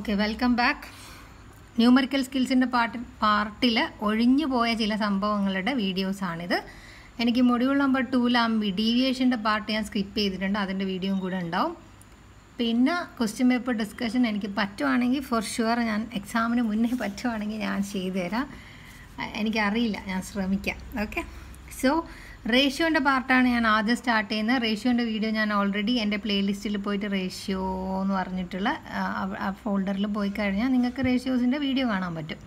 Okay welcome back numerical സ്കിൽസിന്റെ part പാർട്ടിൽ ഒഴിഞ്ഞു പോയ ചില സംഭവങ്ങളുടെ വീഡിയോസാണിത് എനിക്ക് മൊഡ്യൂൾ നമ്പർ ടൂലാകുമ്പോൾ ഡീവിയേഷന്റെ പാർട്ട് ഞാൻ സ്കിപ്പ് ചെയ്തിട്ടുണ്ട്. അതിന്റെ വീഡിയോയും കൂടെ ഉണ്ടാവും. പിന്നെ ക്വസ്റ്റ്യൻ പേപ്പർ ഡിസ്കഷൻ എനിക്ക് പറ്റുവാണെങ്കിൽ ഫോർ ഷുവർ ഞാൻ എക്സാമിന് മുന്നേ പറ്റുവാണെങ്കിൽ ഞാൻ ചെയ്തു തരാം എനിക്കറിയില്ല. ഞാൻ ശ്രമിക്കാം. ഓക്കെ സോ റേഷ്യോന്റെ പാർട്ടാണ് ഞാൻ ആദ്യം സ്റ്റാർട്ട് ചെയ്യുന്നത്. റേഷ്യോന്റെ വീഡിയോ ഞാൻ ഓൾറെഡി എന്റെ പ്ലേലിസ്റ്റിൽ പോയിട്ട് റേഷ്യോ എന്ന് പറഞ്ഞിട്ടുള്ള ആ ഫോൾഡറിൽ പോയി കഴിഞ്ഞാൽ നിങ്ങൾക്ക് റേഷ്യോസിന്റെ വീഡിയോ കാണാൻ പറ്റും.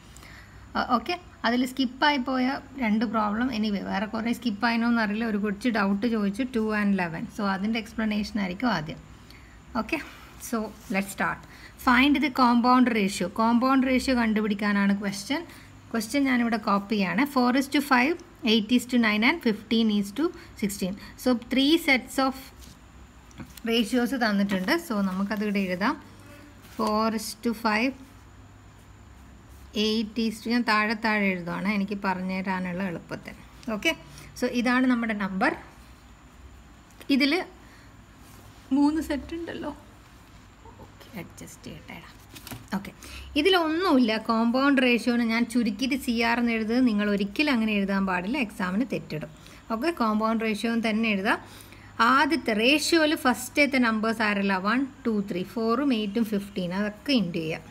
ഓക്കെ അതിൽ സ്കിപ്പായി പോയ രണ്ട് പ്രോബ്ലം എനിവേ വേറെ കുറേ സ്കിപ്പായിനോന്ന് അറിയില്ല. ഒരു കുറച്ച് ഡൗട്ട് ചോദിച്ചു ടു ആൻഡ് ലെവൻ സോ അതിന്റെ എക്സ്പ്ലനേഷൻ ആയിരിക്കും ആദ്യം. Okay so let start find the compound ratio compound ratio കണ്ടുപിടിക്കാനാണ് question question ഞാനിവിടെ കോപ്പി ചെയ്യാണ് four is to five eight is to nine and fifteen is to sixteen so three sets of ratios തന്നിട്ടുണ്ട്. So നമുക്കത് ഇവിടെ എഴുതാം. Four is to five eight is to ഞാൻ താഴെ താഴെ എഴുതുവാണ്. എനിക്ക് പറഞ്ഞു തരാനുള്ള എളുപ്പത്തിൽ. ഓക്കെ സോ ഇതാണ് നമ്മുടെ നമ്പർ ഇതിൽ മൂന്ന് സെറ്റ് ഉണ്ടല്ലോ. ഓക്കെ അഡ്ജസ്റ്റ് ചെയ്യട്ടെ. ഓക്കെ. ഇതിലൊന്നുമില്ല. കോമ്പൗണ്ട് റേഷ്യോന് ഞാൻ ചുരുക്കിയിട്ട് സി ആർ എന്ന് എഴുതുന്നത് നിങ്ങൾ ഒരിക്കലും അങ്ങനെ എഴുതാൻ പാടില്ല. എക്സാമിന് തെറ്റിടും. ഓക്കെ കോമ്പൗണ്ട് റേഷ്യോ തന്നെ എഴുതാം. ആദ്യത്തെ റേഷ്യോയിൽ ഫസ്റ്റത്തെ നമ്പേഴ്സ് ആരല്ല? വൺ ടു ത്രീ ഫോറും എയ്റ്റും ഫിഫ്റ്റീൻ അതൊക്കെ ഇന്റു ചെയ്യാം.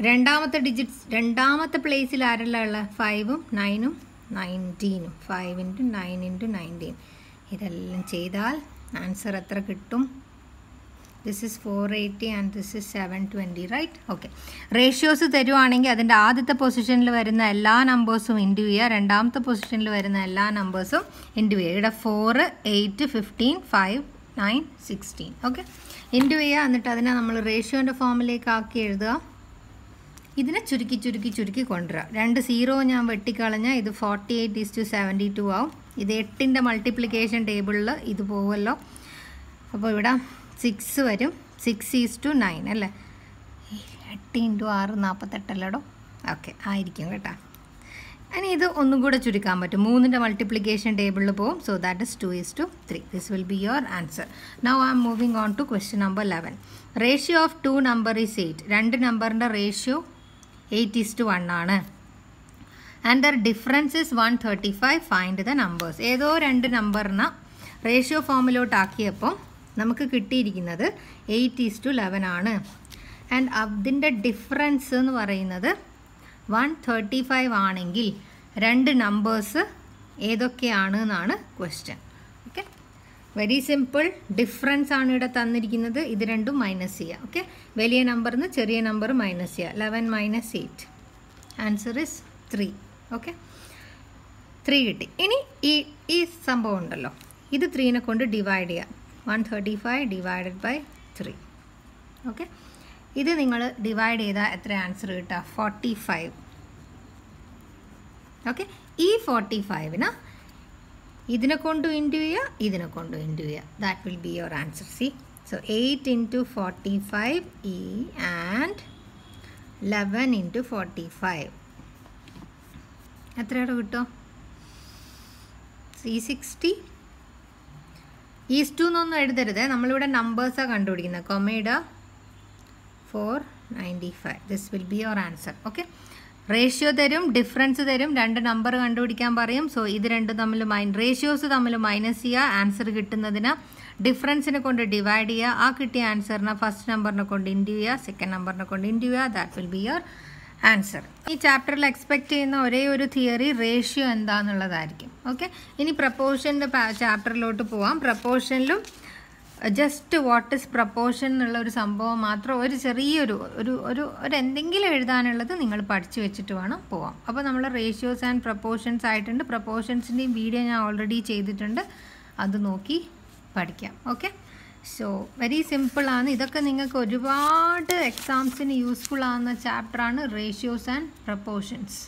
രണ്ടാമത്തെ ഡിജിറ്റ്സ് രണ്ടാമത്തെ പ്ലേസിൽ ആരല്ല ഉള്ള? ഫൈവും നയനും നയന്റീനും five into nine into nineteen ഇതെല്ലാം ചെയ്താൽ ആൻസർ എത്ര കിട്ടും? This is four eighty and this is seven twenty right okay ratios തരുവാണെങ്കിൽ അതിന്റെ ആദ്യത്തെ പൊസിഷനിൽ വരുന്ന എല്ലാ നമ്പേഴ്സും ഇന്റു ചെയ്യുക. രണ്ടാമത്തെ പൊസിഷനിൽ വരുന്ന എല്ലാ നമ്പേഴ്സും ഇന്റു ചെയ്യുക. ഇവിടെ four eight fifteen five nine sixteen okay into ചെയ്യുക. എന്നിട്ട് അതിനെ നമ്മൾ റേഷ്യോന്റെ ഫോമിലേക്ക് ആക്കി എഴുതുക. ഇതിനെ ചുരുക്കി ചുരുക്കി ചുരുക്കി കൊണ്ടുവരാം രണ്ട് സീറോ ഞാൻ വെട്ടിക്കളഞ്ഞാൽ ഇത് forty eight is to seventy two ആവും. ഇത് എട്ടിന്റെ മൾട്ടിപ്ലിക്കേഷൻ ടേബിളിൽ ഇത് പോകുമല്ലോ അപ്പോൾ ഇവിടെ സിക്സ് വരും. സിക്സ് ഈസ് ടു നയൻ അല്ലേ? എട്ട് ഇന്റു ആറ് നാൽപ്പത്തെട്ടല്ലടോ ഓക്കെ ആയിരിക്കും കേട്ടോ. ഇനി ഇത് ഒന്നും കൂടെ ചുരുക്കാൻ പറ്റും. മൂന്നിന്റെ മൾട്ടിപ്ലിക്കേഷൻ ടേബിളിൽ പോകും so that is two is to three this will be your answer now I am moving on to question number eleven ratio of two number is eight രണ്ട് നമ്പറിന്റെ ratio eight is to one ആണ്. And their difference is one thirty five find the numbers ഏതോ രണ്ട് നമ്പറിന് ratio ഫോമിലോട്ട് ആക്കിയപ്പോൾ നമുക്ക് കിട്ടിയിരിക്കുന്നത് എയ്റ്റ് ഈസ് ടു ലെവൻ ആണ്. ആൻഡ് അതിന്റെ ഡിഫറൻസ് എന്ന് പറയുന്നത് വൺ തേർട്ടി ഫൈവ് ആണെങ്കിൽ രണ്ട് നമ്പേഴ്സ് ഏതൊക്കെയാണ് എന്നാണ് question okay very simple difference ആണ് ഇവിടെ തന്നിരിക്കുന്നത്. ഇത് രണ്ടും മൈനസ് ചെയ്യുക ഓക്കെ വലിയ നമ്പറിൽ നിന്ന് ചെറിയ നമ്പർ മൈനസ് ചെയ്യുക eleven minus eight answer is three okay three കിട്ടി. ഇനി ഈ ഈ സംഭവം ഉണ്ടല്ലോ. ഇത് ത്രീനെ കൊണ്ട് ഡിവൈഡ് ചെയ്യുക one thirty five divided by three okay ഇത് നിങ്ങൾ ഡിവൈഡ് ചെയ്താൽ എത്ര ആൻസർ കിട്ടുക ഫോർട്ടി ഫൈവ് ഓക്കെ ഈ ഫോർട്ടി ഫൈവിന് ഇതിനെ കൊണ്ട് ഇന്റു ചെയ്യുക ഇതിനെ കൊണ്ട് ഇന്റു ചെയ്യുക. That will be your answer C so eight into forty five E and eleven into forty five എത്രയുടെ കിട്ടും? ത്രീ സിക്സ്റ്റി ഈസ് ടു എന്നൊന്നും എഴുതരുത്. നമ്മളിവിടെ നമ്പേഴ്സാണ് കണ്ടുപിടിക്കുന്നത്. കൊമേഡ four ninety five this will be your answer okay ratio തരും difference തരും രണ്ട് number കണ്ടുപിടിക്കാൻ പറയും. സോ ഇത് രണ്ടും തമ്മിൽ മൈൻ റേഷ്യോസ് തമ്മിൽ മൈനസ് ചെയ്യുക. ആൻസർ കിട്ടുന്നതിന് ഡിഫറൻസിനെ കൊണ്ട് ഡിവൈഡ് ചെയ്യുക. ആ കിട്ടിയ ആൻസറിനെ ഫസ്റ്റ് നമ്പറിനെ കൊണ്ട് ഇന്റു ചെയ്യുക. സെക്കൻഡ് നമ്പറിനെ കൊണ്ട് ഇന്റു ചെയ്യുക. That will be your answer. ഈ ചാപ്റ്ററിൽ എക്സ്പെക്ട് ചെയ്യുന്ന ഒരേ ഒരു തിയറി റേഷ്യോ എന്താണെന്നുള്ളതായിരിക്കും ഓക്കെ ഇനി പ്രപ്പോർഷന്റെ ചാപ്റ്ററിലോട്ട് പോവാം. പ്രപ്പോർഷനിലും ജസ്റ്റ് വാട്ട് ഇസ് പ്രപ്പോർഷൻ എന്നുള്ള ഒരു സംഭവം മാത്രം ഒരു ചെറിയൊരു ഒരു ഒരു ഒരു എന്തെങ്കിലും എഴുതാനുള്ളത് നിങ്ങൾ പഠിച്ചു വെച്ചിട്ട് വേണം പോവാം. അപ്പോൾ നമ്മൾ റേഷ്യോസ് ആൻഡ് പ്രപ്പോർഷൻസ് ആയിട്ടുണ്ട്. പ്രപ്പോർഷൻസിന്റെയും വീഡിയോ ഞാൻ ഓൾറെഡി ചെയ്തിട്ടുണ്ട്. അത് നോക്കി പഠിക്കാം. ഓക്കെ സോ വെരി സിമ്പിളാണ് ഇതൊക്കെ നിങ്ങൾക്ക് ഒരുപാട് എക്സാംസിന് യൂസ്ഫുൾ ആകുന്ന ചാപ്റ്ററാണ് റേഷ്യോസ് ആൻഡ് പ്രപ്പോർഷൻസ്